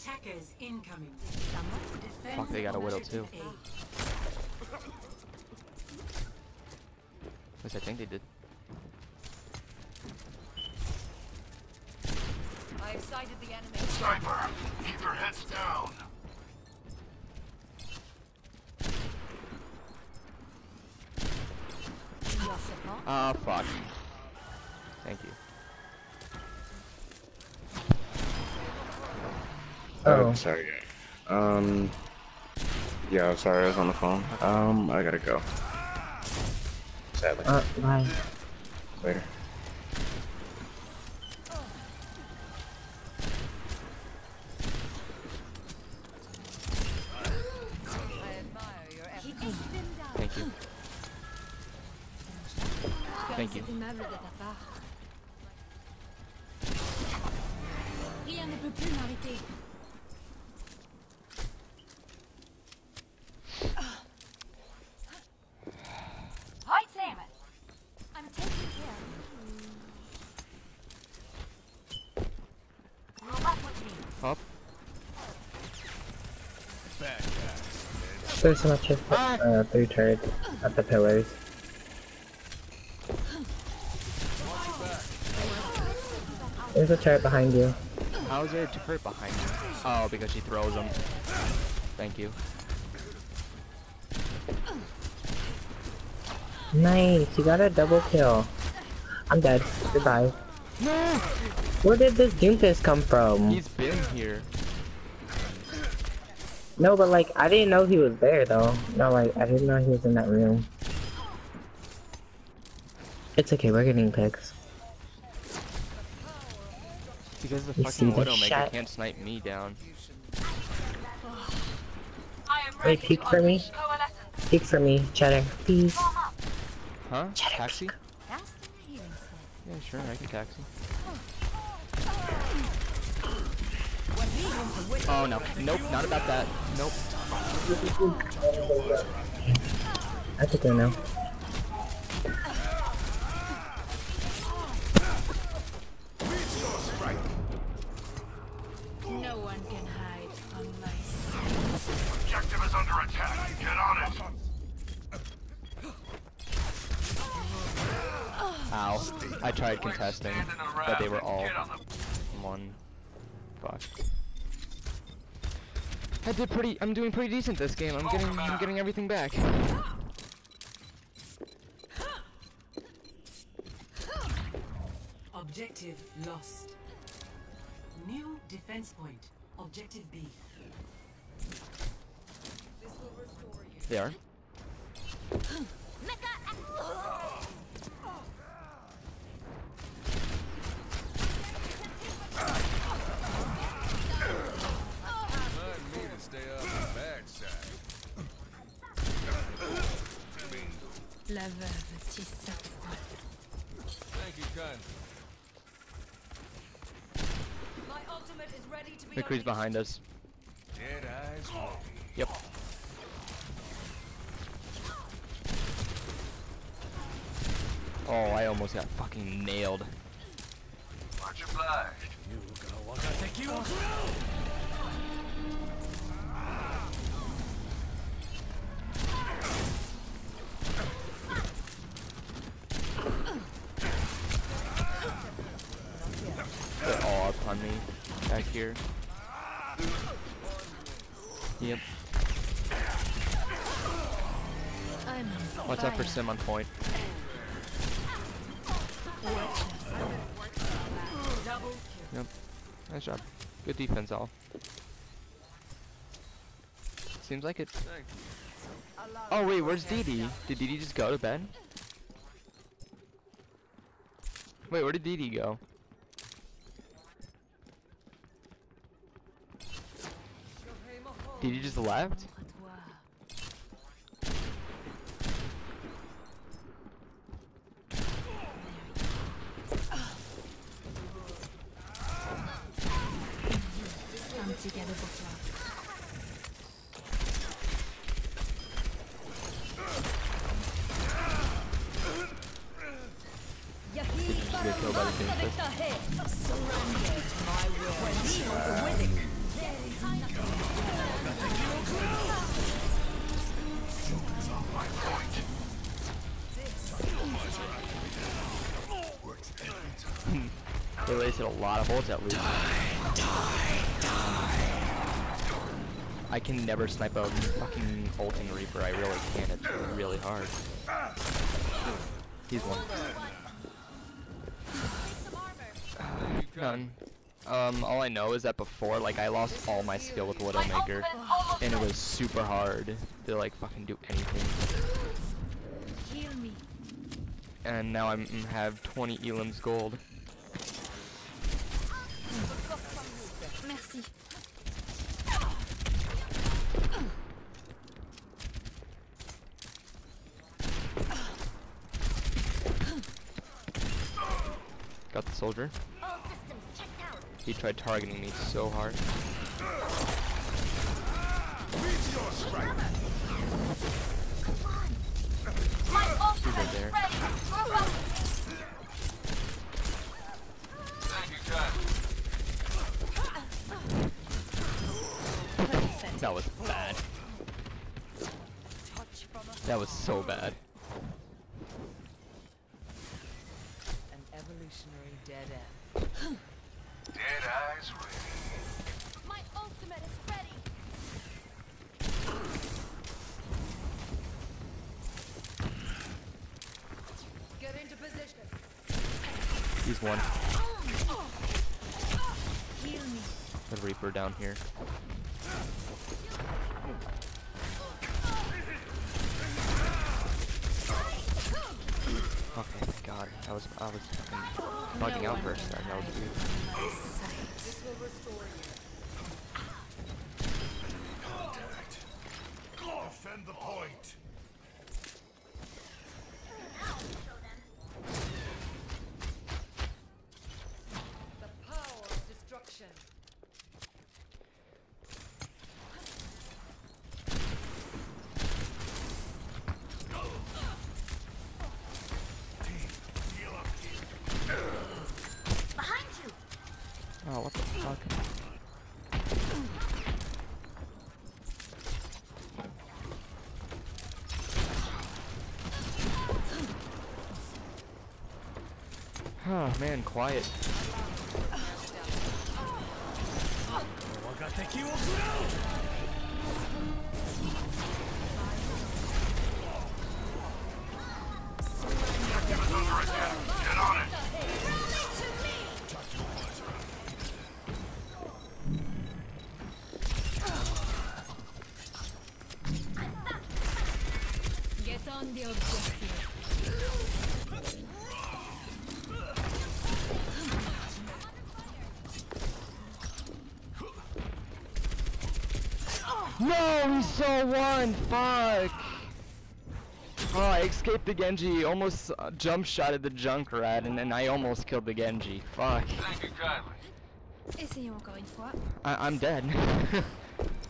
Attackers incoming. Fuck, they got a widow too. objective A. At least I think they did. I've sighted the enemy. Sniper, keep your heads down. Ah, fuck. Thank you. Oh. sorry. Um. Yeah, sorry, I was on the phone. Um, I gotta go. Sadly. Uh, bye. Later. I admire your effort. Thank you. Thank you. C'est aimable de ta part. Rien ne peut plus m'arrêter. I'm taking care. Up. There's much of uh, three turrets at the pillars. There's a turret behind you. How is there a turret behind you? Oh, because she throws them. Thank you. Nice, you got a double kill. I'm dead. Goodbye. No! Where did this Doomfist come from? He's been here. No, but like, I didn't know he was there though. No, like, I didn't know he was in that room. It's okay, we're getting picks. Because the You fucking Widowmaker can't snipe me down. Wait, peek for me? Peek for me, Cheddar. Please. Huh? Cheddar, Taxi? peek. Yeah, sure, I can taxi. Oh no. Nope, not about that. Nope. I think I know. No one can hide from my sight. Objective is under attack. Get on it. Ow. I tried contesting, but they were all one. Fuck. I did pretty. I'm doing pretty decent this game. I'm getting. I'm getting everything back. Objective lost. New defense point. Objective B. They are. La veuve tisse sa toile. Thank you kindly. My ultimate is ready to be McCree's behind us. Dead eyes won't. Yep. Oh, I almost got fucking nailed. Much obliged. On me back here. Yep. What's up for. Sim on point? Yep. Nice job. Good defense, all. Seems like it. Oh wait, where's Dee? Did Dee just go to bed? Wait, where did Dee go? Dee Dee just left? Un petit cadeau pour toi. Did you just get killed by? Surrender to my will. Hmm. they wasted a lot of bullets at least. Die, die, die. I can never snipe a fucking ulting reaper. I really can't. It's really hard. He's one. Done. Um, all I know is that before, like, I lost all my skill with Widowmaker, and it was super hard to, like, fucking do anything. And now I'm mm, have 20 elims gold. Merci. Got the soldier. He tried targeting me so hard. That was bad. That was so bad. An evolutionary dead end. Dead eyes ready. My ultimate is ready. Get into position. He's one. Oh, oh. Heal me. The Reaper down here. Okay, thank God. I was I was fucking bugging out for a second. That was weird. This will restore you. Contact. Defend the point. The power of destruction. Oh, what the fuck? Oh man, quiet. No, he saw one. Fuck. Oh, I escaped the Genji. Almost uh, jump shotted the Junkrat, and then I almost killed the Genji. Fuck. Thank you kindly. Essayons encore une fois. I I'm dead.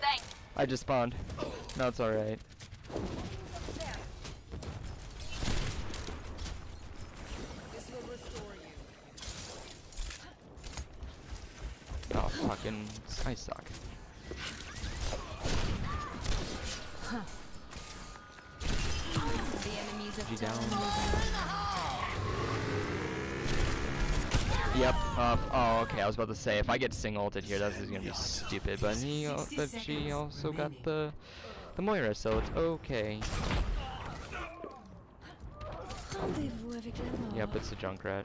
Thanks. I just spawned. No, it's alright. This will restore you. Oh, fucking. I suck. The enemies of G down. Yep. Uh, oh, okay. I was about to say if I get sing ulted here, this is gonna be stupid. But he, but she also got the the Moira, so it's okay. Rendez-vous avec la mort. Yep, it's a Junkrat.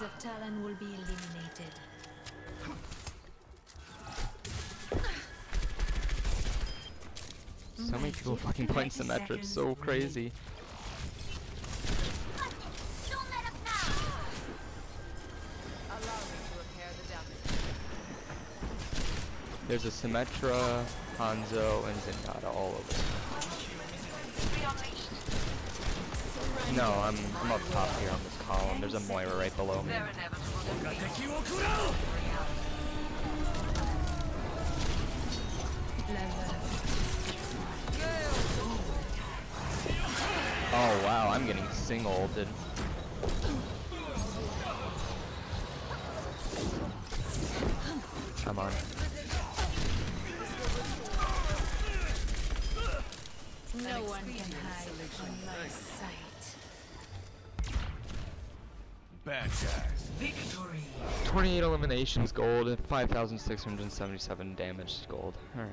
Enemies of Talon will be eliminated. So many people fucking playing Symmetra. It's so crazy. Allow me to repair the damage. There's a Symmetra, Hanzo, and Zenyatta all over. No, I'm I'm up top here on this column. There's a Moira right below me. Oh wow, I'm getting single ulted. Come on. Victory. 28 eliminations gold and 5,677 damage gold. Alright.